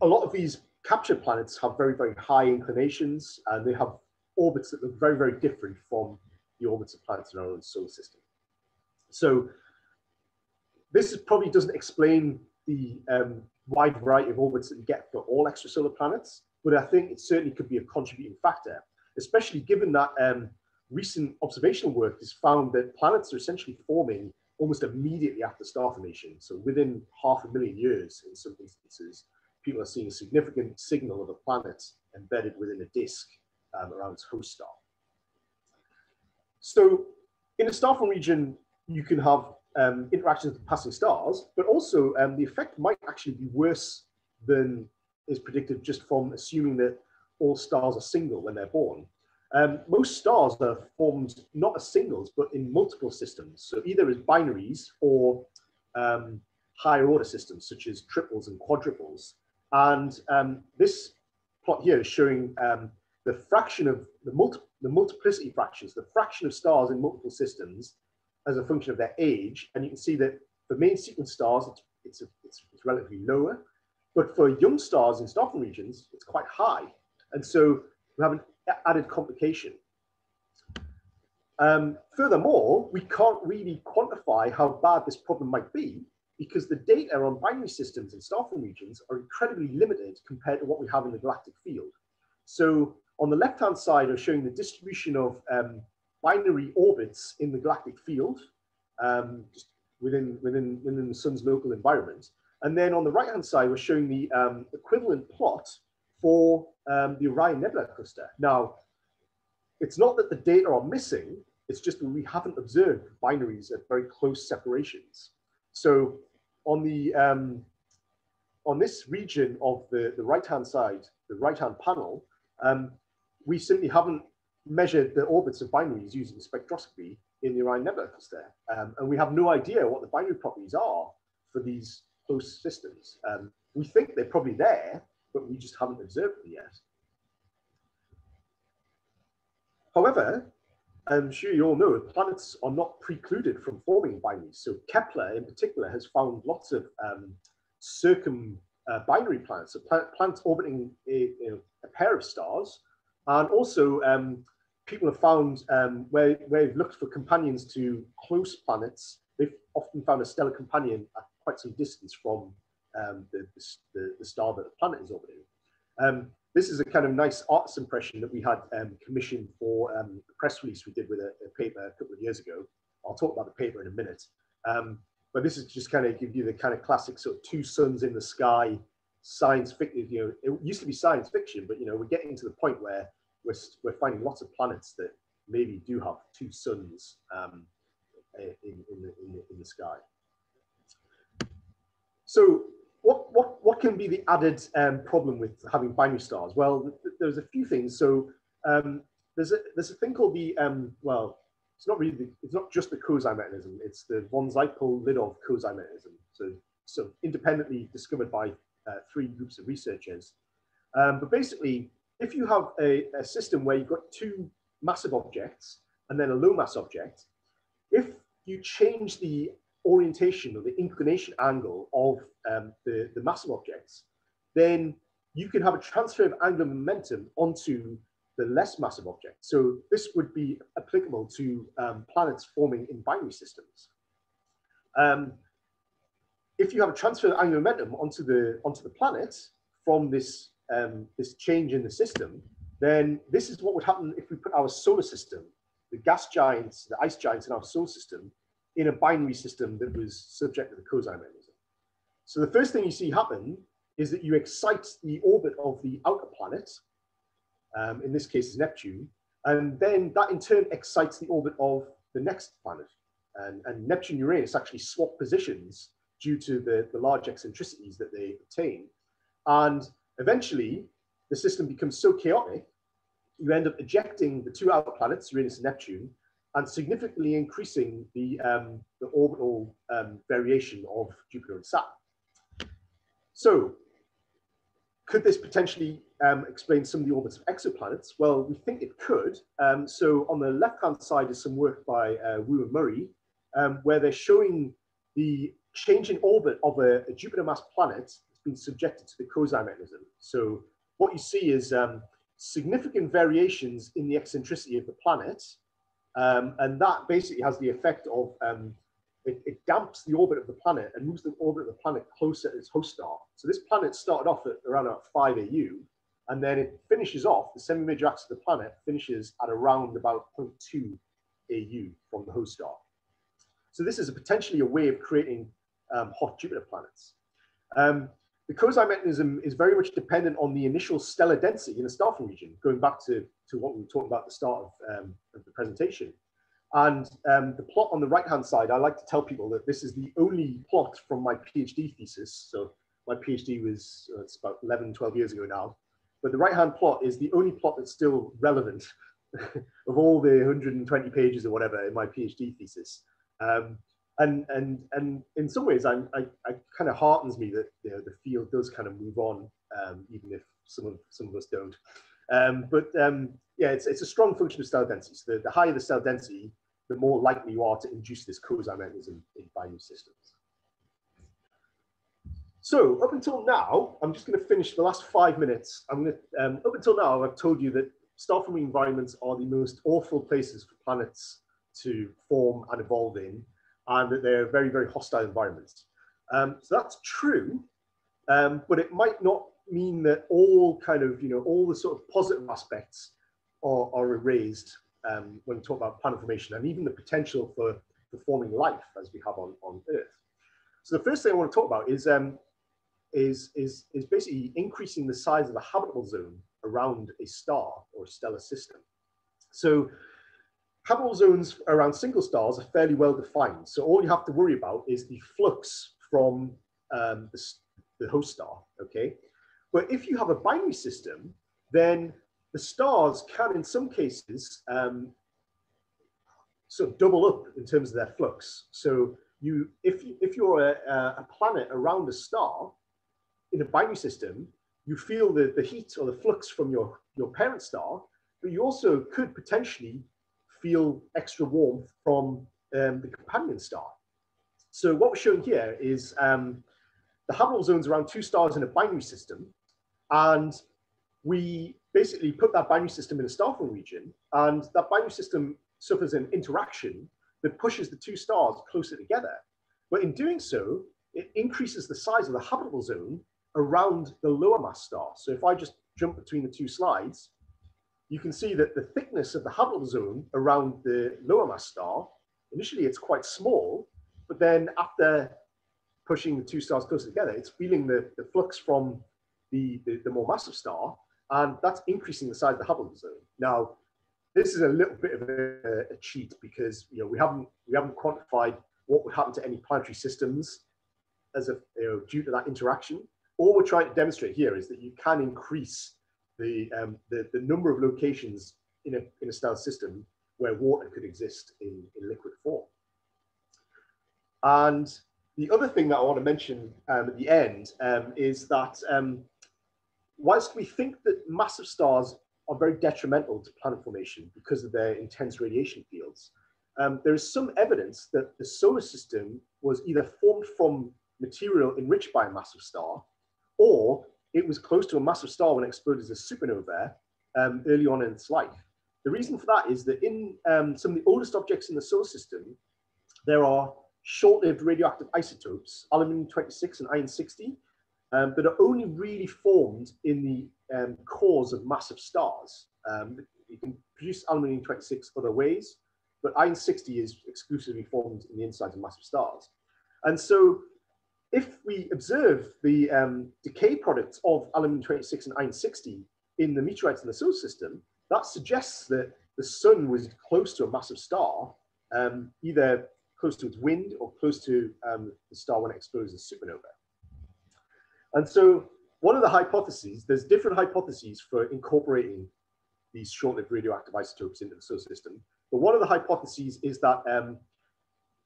a lot of these captured planets have very, very high inclinations and they have orbits that look very, very different from the orbits of planets in our own solar system. So this probably doesn't explain the um, wide variety of orbits that you get for all extrasolar planets, but I think it certainly could be a contributing factor especially given that um, recent observational work has found that planets are essentially forming almost immediately after star formation. So within half a million years, in some instances, people are seeing a significant signal of a planet embedded within a disk um, around its host star. So in a star forming region, you can have um, interactions with passing stars, but also um, the effect might actually be worse than is predicted just from assuming that all stars are single when they're born. Um, most stars are formed not as singles, but in multiple systems. So either as binaries or um, higher order systems, such as triples and quadruples. And um, this plot here is showing um, the fraction of the, multi the multiplicity fractions, the fraction of stars in multiple systems as a function of their age. And you can see that for main sequence stars, it's, it's, a, it's, it's relatively lower. But for young stars in star-forming regions, it's quite high. And so we have an added complication. Um, furthermore, we can't really quantify how bad this problem might be because the data on binary systems in star-forming regions are incredibly limited compared to what we have in the galactic field. So on the left-hand side, I'm showing the distribution of um, binary orbits in the galactic field um, within, within, within the sun's local environment. And then on the right-hand side, we're showing the um, equivalent plot for um, the Orion Nebula cluster. Now, it's not that the data are missing, it's just that we haven't observed binaries at very close separations. So on the um, on this region of the, the right-hand side, the right-hand panel, um, we simply haven't measured the orbits of binaries using spectroscopy in the Orion Nebula cluster. Um, and we have no idea what the binary properties are for these close systems. Um, we think they're probably there, but we just haven't observed them yet. However, I'm sure you all know planets are not precluded from forming binaries. So Kepler in particular has found lots of um, circum uh, binary planets, so planets orbiting a, a, pair of stars. And also um, people have found um, where, where they've looked for companions to close planets, they've often found a stellar companion at quite some distance from um, the, the, the, star that the planet is orbiting. Um, this is a kind of nice arts impression that we had um, commissioned for um, a press release we did with a, a, paper a couple of years ago. I'll talk about the paper in a minute. Um, but this is just kind of give you the kind of classic sort of two suns in the sky science fiction. You know, it used to be science fiction, but you know, we're getting to the point where we're, we're finding lots of planets that maybe do have two suns um, in, in, the, in, the, in the sky. So what, what, what can be the added um, problem with having binary stars? Well, th there's a few things. So um, there's, a, there's a thing called the, um, well, it's not really, the, it's not just the Kozai mechanism, it's the von Zeipel-Lidov Kozai mechanism. So, so independently discovered by uh, three groups of researchers. Um, but basically, if you have a, a system where you've got two massive objects and then a low mass object, if you change the orientation or the inclination angle of um, the, the massive objects, then you can have a transfer of angular momentum onto the less massive object. So this would be applicable to um, planets forming in binary systems. Um, if you have a transfer of angular momentum onto the, onto the planet from this, um, this change in the system, then this is what would happen if we put our solar system, the gas giants, the ice giants in our solar system, in a binary system that was subject to the Kozai mechanism. So the first thing you see happen is that you excite the orbit of the outer planet, um, in this case is Neptune, and then that in turn excites the orbit of the next planet. And, and Neptune Uranus actually swap positions due to the, the large eccentricities that they obtain. And eventually, the system becomes so chaotic, you end up ejecting the two outer planets, Uranus and Neptune, and significantly increasing the, um, the orbital um, variation of Jupiter and Saturn. So could this potentially um, explain some of the orbits of exoplanets? Well, we think it could. Um, so on the left-hand side is some work by uh, Wu and Murray, um, where they're showing the change in orbit of a, a Jupiter mass planet that's been subjected to the Kozai mechanism. So what you see is um, significant variations in the eccentricity of the planet, um, and that basically has the effect of um, it, it, damps the orbit of the planet and moves the orbit of the planet closer to its host star. So this planet started off at around about 5 AU, and then it finishes off, the semi-major axis of the planet finishes at around about 0.2 AU from the host star. So this is a potentially a way of creating um, hot Jupiter planets. Um, the Kozai mechanism is very much dependent on the initial stellar density in the star forming region, going back to, to what we were talking about at the start of, um, of the presentation. And um, the plot on the right-hand side, I like to tell people that this is the only plot from my PhD thesis. So my PhD was, uh, it's about 11, 12 years ago now. But the right-hand plot is the only plot that's still relevant of all the 120 pages or whatever in my PhD thesis. Um, and, and, and in some ways, I'm, I, I kind of heartens me that you know, the field does kind of move on, um, even if some of, some of us don't. Um, but um, yeah, it's, it's a strong function of stellar density. So the, the higher the stellar density, the more likely you are to induce this Kozai mechanism in binary systems. So up until now, I'm just going to finish the last five minutes. I'm going to, um, up until now, I've told you that star-forming environments are the most awful places for planets to form and evolve in, and that they're very, very hostile environments. Um, so that's true, um, but it might not mean that all kind of, you know, all the sort of positive aspects are, are erased um, when we talk about planet formation and even the potential for, for forming life as we have on, on Earth. So the first thing I want to talk about is, um, is, is, is basically increasing the size of the habitable zone around a star or stellar system. So habitable zones around single stars are fairly well defined. So all you have to worry about is the flux from um, the, the host star, okay? But if you have a binary system, then the stars can, in some cases, um, sort of double up in terms of their flux. So you, if, you, if you're a, a planet around a star in a binary system, you feel the, the heat or the flux from your, your parent star, but you also could potentially feel extra warmth from um, the companion star. So what we're showing here is um, the habitable zones around two stars in a binary system. And we basically put that binary system in a star-forming region, and that binary system suffers an interaction that pushes the two stars closer together. But in doing so, it increases the size of the habitable zone around the lower mass star. So if I just jump between the two slides, you can see that the thickness of the Hubble zone around the lower mass star, initially it's quite small, but then after pushing the two stars closer together, it's feeling the, the flux from the, the, the more massive star and that's increasing the size of the Hubble zone. Now, this is a little bit of a, a, cheat because you know we haven't we haven't quantified what would happen to any planetary systems as a you know due to that interaction. All we're trying to demonstrate here is that you can increase the um, the, the number of locations in a in a stellar system where water could exist in, in liquid form. And the other thing that I want to mention um, at the end um, is that um, whilst we think that massive stars are very detrimental to planet formation because of their intense radiation fields, um, there is some evidence that the solar system was either formed from material enriched by a massive star, or it was close to a massive star when it exploded as a supernova um, early on in its life. The reason for that is that in um, some of the oldest objects in the solar system, there are short-lived radioactive isotopes, aluminium-26 and iron-60, um, that are only really formed in the um, cores of massive stars. Um, you can produce aluminium-26 other ways, but iron-60 is exclusively formed in the insides of massive stars. And so if we observe the um, decay products of aluminium-26 and iron-60 in the meteorites in the solar system, that suggests that the sun was close to a massive star, um, either close to its wind or close to um, the star when it explodes as supernova. And so one of the hypotheses, there's different hypotheses for incorporating these short-lived radioactive isotopes into the solar system. But one of the hypotheses is that um,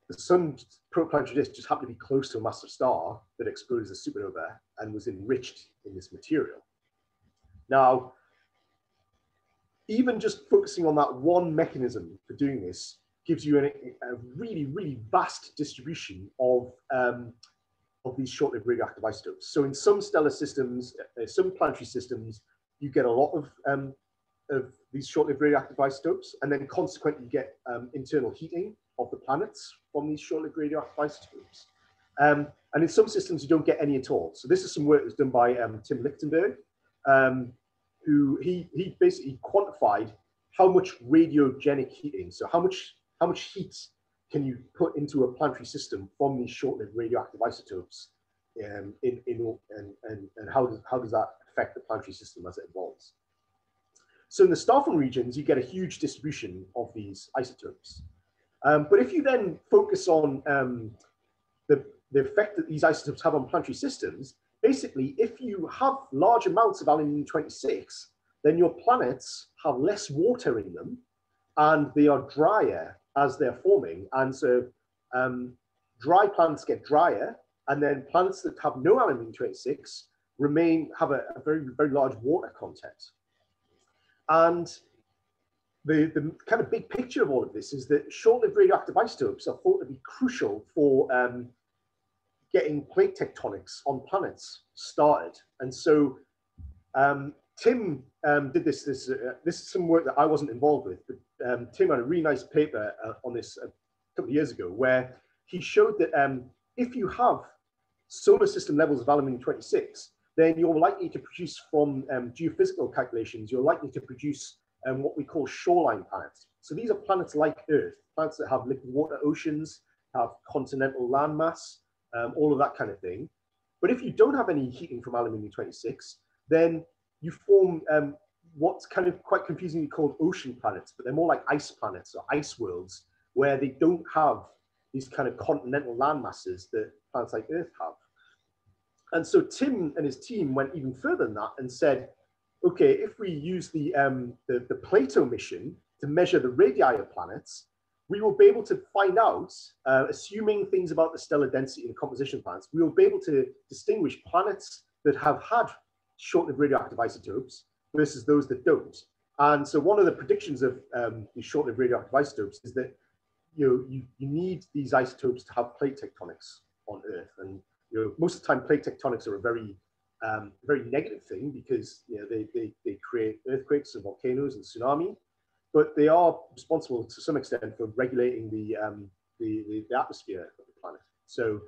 the sun's protoplanetary disk just happened to be close to a massive star that exploded as a supernova and was enriched in this material. Now, even just focusing on that one mechanism for doing this gives you an, a really, really vast distribution of um, of these short-lived radioactive isotopes. So in some stellar systems, uh, some planetary systems, you get a lot of, um, of these short-lived radioactive isotopes, and then consequently you get um, internal heating of the planets from these short-lived radioactive isotopes. Um, and in some systems, you don't get any at all. So this is some work that was done by um, Tim Lichtenberg, um, who he, he basically quantified how much radiogenic heating, so how much, how much heat can you put into a planetary system from these short-lived radioactive isotopes um, in, in, and, and, and how, does, how does that affect the planetary system as it evolves? So in the star regions, you get a huge distribution of these isotopes. Um, but if you then focus on um, the, the effect that these isotopes have on planetary systems, basically, if you have large amounts of aluminium-26, then your planets have less water in them and they are drier as they're forming. And so um, dry planets get drier and then planets that have no aluminium-26 remain, have a, a very, very large water content. And the, the kind of big picture of all of this is that short-lived radioactive isotopes are thought to be crucial for um, getting plate tectonics on planets started. And so um, Tim um, did this, this, uh, this is some work that I wasn't involved with, but um, Tim had a really nice paper uh, on this a couple of years ago where he showed that um, if you have solar system levels of aluminium-26, then you're likely to produce from um, geophysical calculations, you're likely to produce um, what we call shoreline planets. So these are planets like Earth, planets that have liquid water oceans, have continental landmass, um, all of that kind of thing. But if you don't have any heating from aluminium-26, then you form um, what's kind of quite confusingly called ocean planets, but they're more like ice planets or ice worlds, where they don't have these kind of continental land masses that planets like Earth have. And so Tim and his team went even further than that and said, okay, if we use the, um, the, the Plato mission to measure the radii of planets, we will be able to find out, uh, assuming things about the stellar density and composition of planets, we will be able to distinguish planets that have had short-lived radioactive isotopes versus those that don't. And so one of the predictions of um, these short-lived radioactive isotopes is that you, know, you, you need these isotopes to have plate tectonics on Earth. And you know, most of the time, plate tectonics are a very um, very negative thing because you know, they, they, they create earthquakes and volcanoes and tsunami, but they are responsible to some extent for regulating the, um, the, the, atmosphere of the planet. So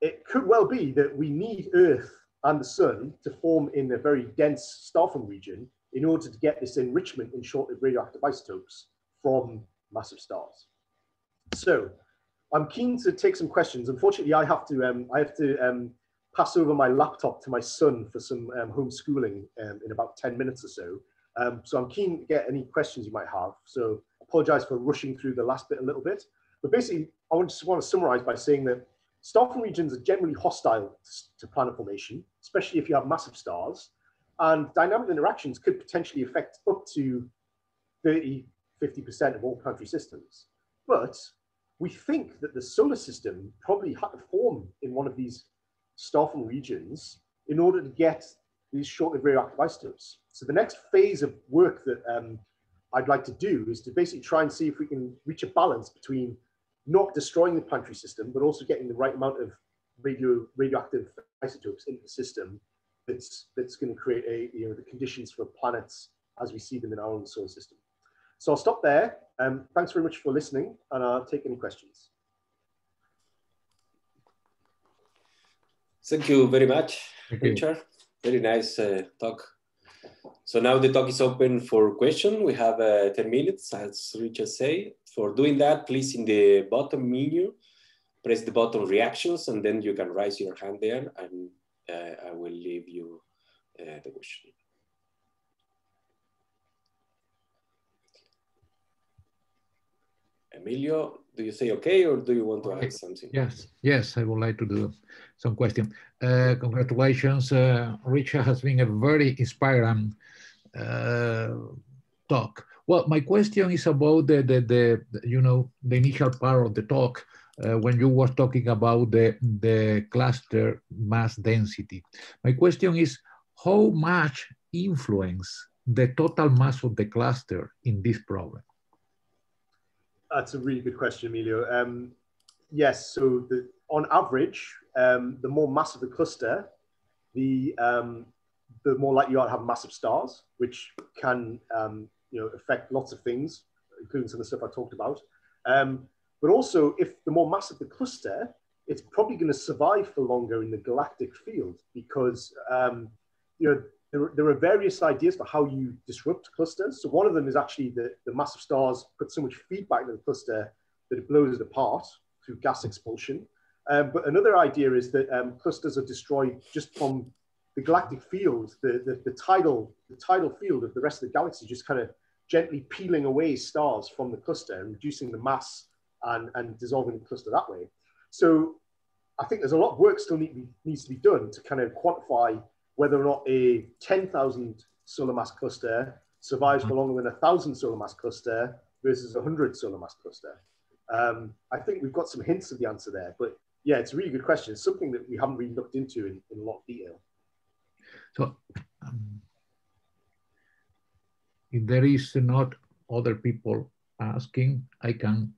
it could well be that we need Earth and the sun to form in a very dense star-forming region in order to get this enrichment in short-lived radioactive isotopes from massive stars. So I'm keen to take some questions. Unfortunately, I have to um, I have to um, pass over my laptop to my son for some um, homeschooling um, in about 10 minutes or so. Um, so I'm keen to get any questions you might have. So apologize for rushing through the last bit a little bit. But basically, I just want to summarize by saying that star-forming regions are generally hostile to planet formation, especially if you have massive stars. And dynamic interactions could potentially affect up to 30, 50% of all planetary systems. But we think that the solar system probably had to form in one of these star-forming regions in order to get these short-lived radioactive isotopes. So the next phase of work that um, I'd like to do is to basically try and see if we can reach a balance between not destroying the planetary system, but also getting the right amount of radio radioactive isotopes into the system that's that's going to create a you know the conditions for planets as we see them in our own solar system. So I'll stop there. Um, thanks very much for listening, and I'll take any questions. Thank you very much, Richard. Very nice uh, talk. So now the talk is open for question. We have uh, 10 minutes, as Richard said. For doing that, please in the bottom menu, press the button reactions, and then you can raise your hand there, and uh, I will leave you uh, the question. Emilio, do you say okay, or do you want to add something? Yes, yes, I would like to do some question. Uh, congratulations, uh, Richard has been a very inspiring uh, talk. Well, my question is about the, the, the, you know, the initial part of the talk uh, when you were talking about the, the cluster mass density. My question is, how much influence the total mass of the cluster in this problem? That's a really good question, Emilio. Um, yes, so the, on average, um, the more massive the cluster, the um, the more likely you are to have massive stars, which can um, you know affect lots of things, including some of the stuff I talked about. Um, but also, if the more massive the cluster, it's probably going to survive for longer in the galactic field because um, you know there, are various ideas for how you disrupt clusters. So one of them is actually that the massive stars put so much feedback into the cluster that it blows it apart through gas expulsion. Um, but another idea is that um, clusters are destroyed just from the galactic field, the, the, the, tidal, the tidal field of the rest of the galaxy just kind of gently peeling away stars from the cluster and reducing the mass and, and dissolving the cluster that way. So I think there's a lot of work still need, needs to be done to kind of quantify whether or not a 10,000 solar mass cluster survives for longer than a thousand solar mass cluster versus a hundred solar mass cluster. Um, I think we've got some hints of the answer there, but yeah, it's a really good question. It's something that we haven't really looked into in, in a lot of detail. So um, if there is not other people asking, I can,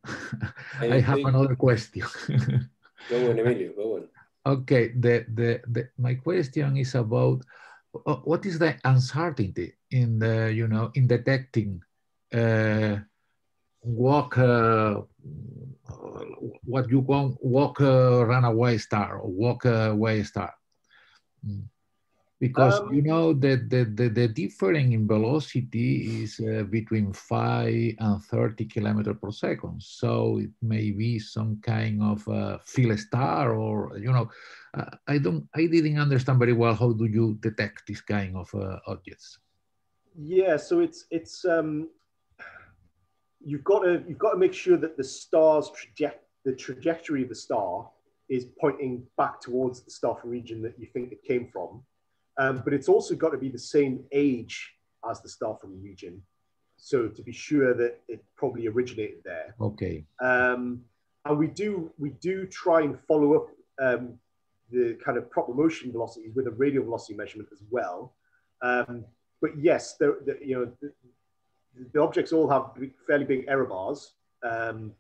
I, I have another question. go on, Emilio, go on. Okay, the, the, the, my question is about uh, what is the uncertainty in the, you know, in detecting uh, walk, uh, what you call walk uh, runaway star or walk away star? Mm. Because um, you know that the, the, the difference in velocity is uh, between 5 and 30 kilometers per second. So it may be some kind of uh, field star or you know uh, i don't i didn't understand very well how do you detect this kind of uh, objects. Yeah so it's it's um you've got to you've got to make sure that the star's trajectory the trajectory of the star is pointing back towards the star region that you think it came from um, but it's also got to be the same age as the star from the region. So to be sure that it probably originated there. Okay. Um, and we do we do try and follow up um, the kind of proper motion velocities with a radial velocity measurement as well. Um, but yes, the, the you know the, objects all have fairly big error bars, um,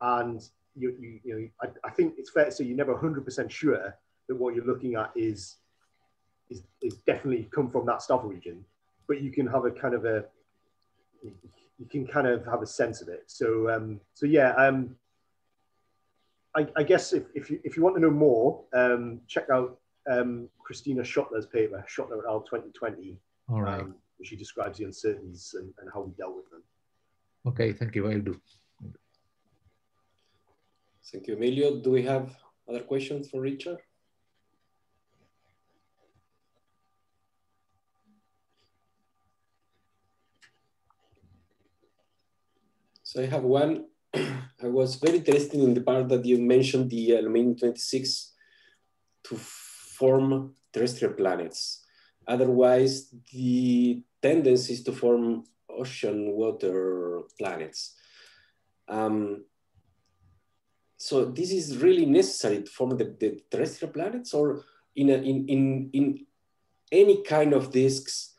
and you, you, you know I, I, think it's fair to say you're never 100% sure that what you're looking at is is, is definitely come from that star region, but you can have a kind of a, you can kind of have a sense of it. So, um, so yeah, um, I, I guess if, if, you, if you want to know more, um, check out um, Christina Schoettler's paper, Schoettler et al. 2020. All right. Um, she describes the uncertainties and, and how we dealt with them. Okay, thank you. I'll do. Thank you, Emilio. Do we have other questions for Richard? So I have one. I was very interested in the part that you mentioned the aluminum 26 to form terrestrial planets. Otherwise, the tendency is to form ocean water planets. Um, so this is really necessary to form the, the terrestrial planets or in, a, in, in, in any kind of disks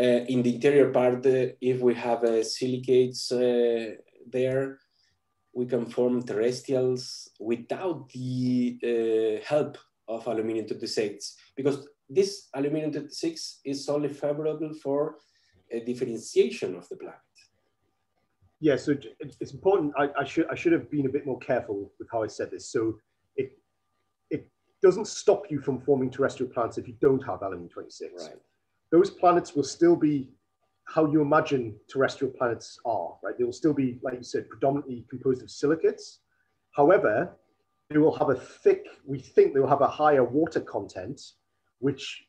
uh, in the interior part, uh, if we have uh, silicates uh, there we can form terrestrials without the uh, help of aluminum 26 because this aluminum 26 is only favorable for a differentiation of the planet. Yeah, so it's important. I, I, should I should have been a bit more careful with how I said this. So it it doesn't stop you from forming terrestrial planets if you don't have aluminum 26. Right. Those planets will still be how you imagine terrestrial planets are, right? They will still be, like you said, predominantly composed of silicates. However, they will have a thick, we think they will have a higher water content, which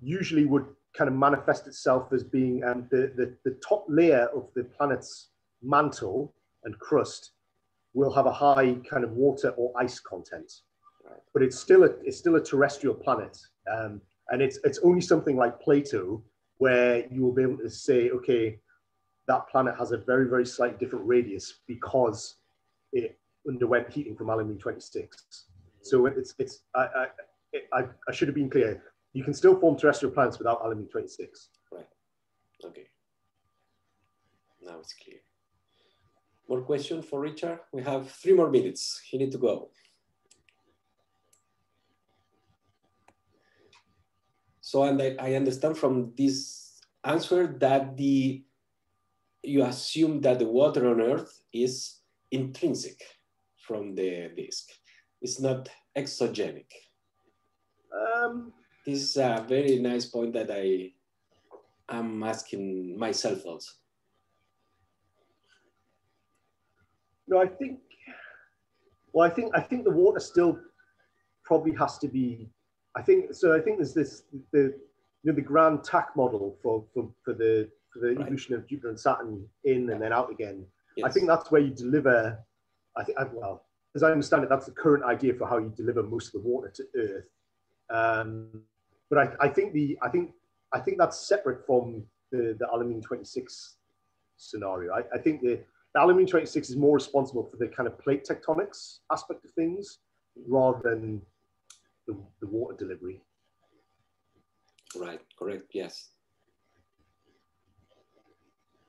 usually would kind of manifest itself as being um, the, the, the top layer of the planet's mantle and crust will have a high kind of water or ice content. But it's still a, it's still a terrestrial planet. Um, and it's, it's only something like Plato where you will be able to say, okay, that planet has a very, very slight different radius because it underwent heating from aluminum 26. So it's, it's I, I, I, I should have been clear. You can still form terrestrial planets without aluminum 26. Right. Okay. Now it's clear. More question for Richard? We have three more minutes. He need to go. So and I, I understand from this answer that the you assume that the water on Earth is intrinsic from the disk. It's not exogenic. Um, this is a very nice point that I am asking myself also. No, I think. Well, I think I think the water still probably has to be I think so. I think there's this the you know, the grand tack model for, for, for the for the Right. evolution of Jupiter and Saturn in and then out again. I think that's where you deliver. I think well, as I understand it, that's the current idea for how you deliver most of the water to Earth. Um, but I, I think the I think I think that's separate from the the aluminium twenty six scenario. I, I think the, the aluminium twenty six is more responsible for the kind of plate tectonics aspect of things rather than the, the water delivery. Right, correct, yes.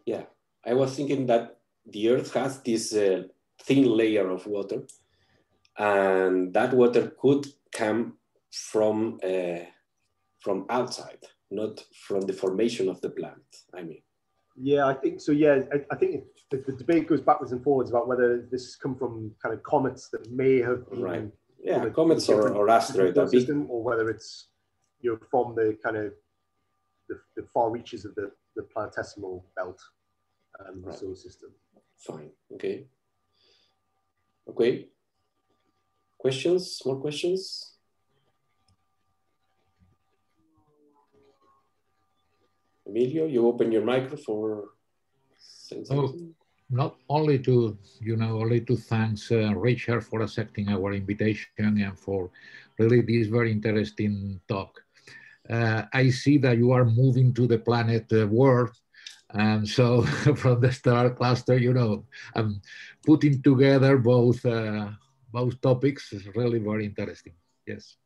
Yeah, I was thinking that the Earth has this uh, thin layer of water, and that water could come from uh, from outside, not from the formation of the plant. I mean, Yeah, I think so. Yeah, I, I think the, the debate goes backwards and forwards about whether this has come from kind of comets that may have been Right. yeah, the- comets or, or system, or whether it's you know from the kind of the, the far reaches of the, the planetesimal belt and the Right. solar system. Fine, okay. Okay. Questions? More questions? Emilio, you open your micro for Oh. not only to you know only to thanks uh, Richard for accepting our invitation and for really this very interesting talk. Uh, I see that you are moving to the planet uh, world, and so from the star cluster, you know, um, putting together both uh, both topics is really very interesting. Yes.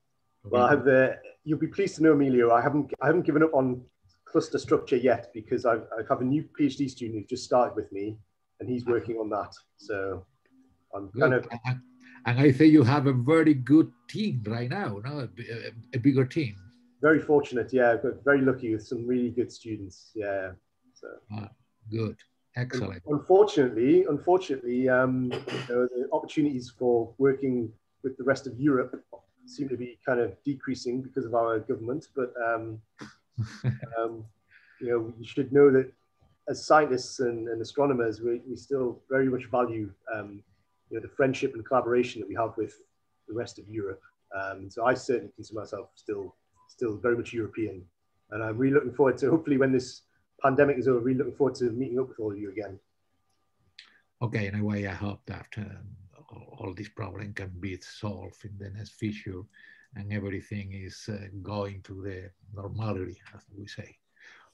Well, I have the. You'll be pleased to know, Emilio. I haven't I haven't given up on cluster structure yet because I've, I have a new PhD student who just started with me, and he's working on that. So I'm kind Good. of And, I think you have a very good team right now, no? a, a- bigger team. very fortunate. Yeah, but very lucky with some really good students. Yeah. So. Good, excellent. Unfortunately, unfortunately, um, you know, the opportunities for working with the rest of Europe seem to be kind of decreasing because of our government. But um, um, you know, you should know that as scientists and, and astronomers, we, we still very much value um, you know the friendship and collaboration that we have with the rest of Europe. Um, so I certainly consider myself still still very much European, and I'm really looking forward to hopefully when this pandemic is over, really looking forward to meeting up with all of you again. Okay, in a way, I hope that um, all- this problem can be solved in the next future and everything is uh, going to the normality, as we say.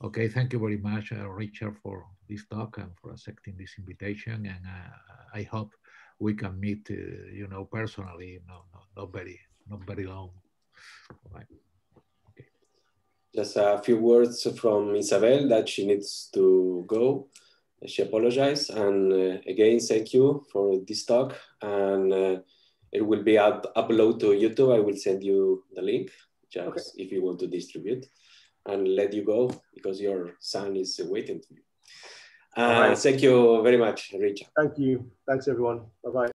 Okay, thank you very much, uh, Richard, for this talk and for accepting this invitation. And uh, I hope we can meet, you know, personally, no, no, not very, not very long. Right. Just a few words from Isabel that she needs to go. She apologized. And uh, again, thank you for this talk. And uh, it will be up upload to YouTube. I will send you the link just Okay. if you want to distribute and let you go because your son is waiting for you. Uh, right. Thank you very much, Richard. Thank you. Thanks, everyone. Bye bye.